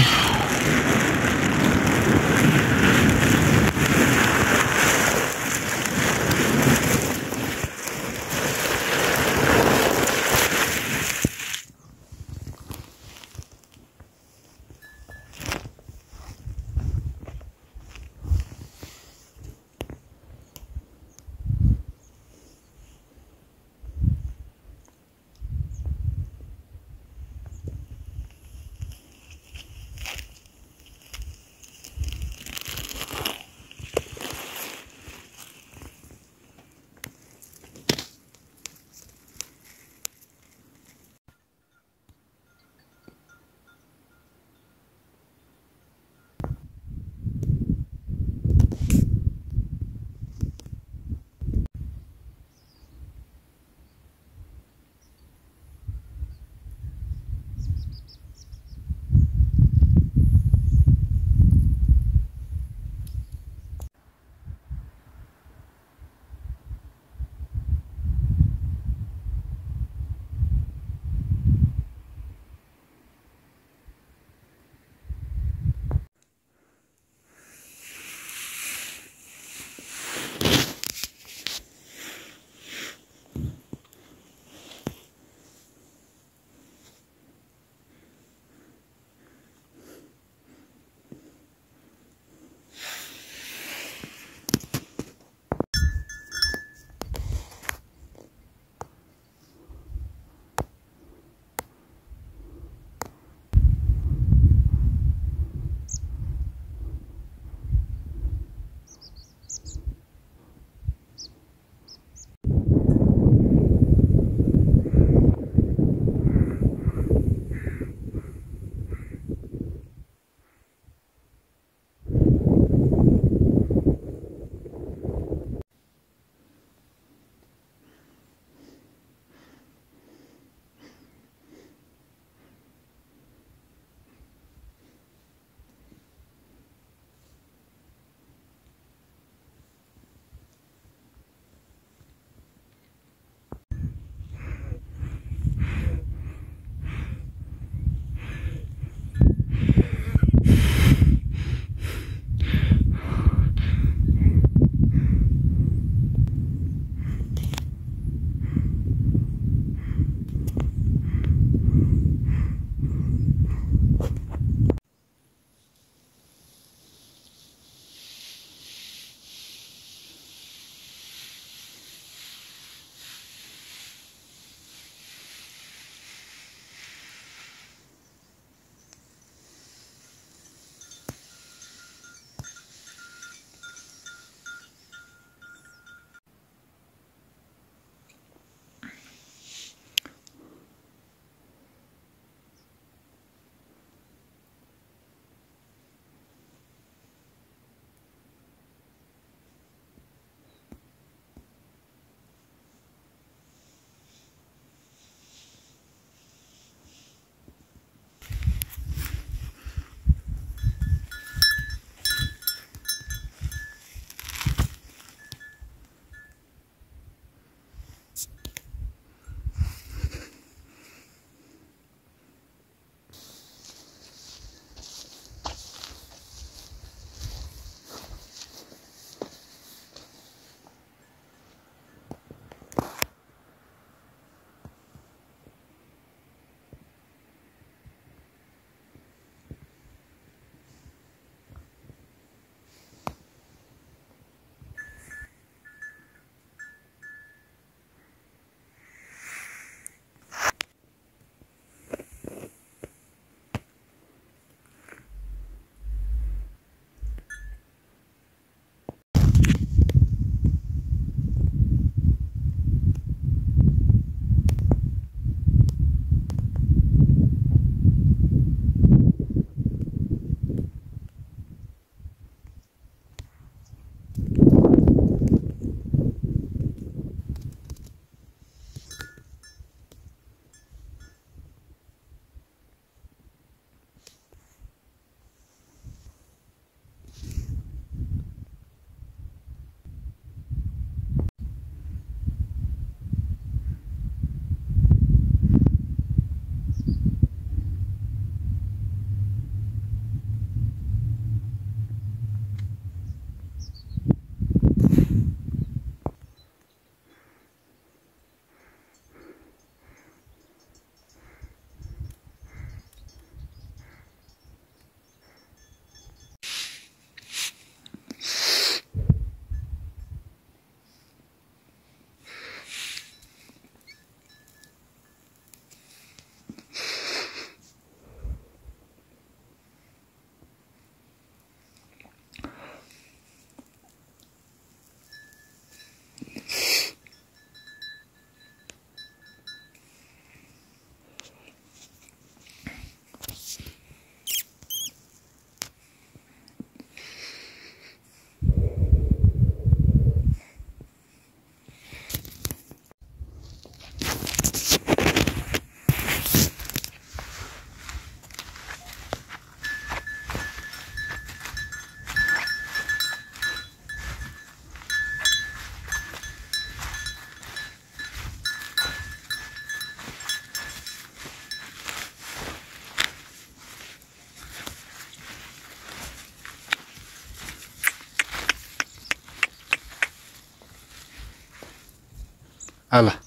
home. Hala.